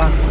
Папа.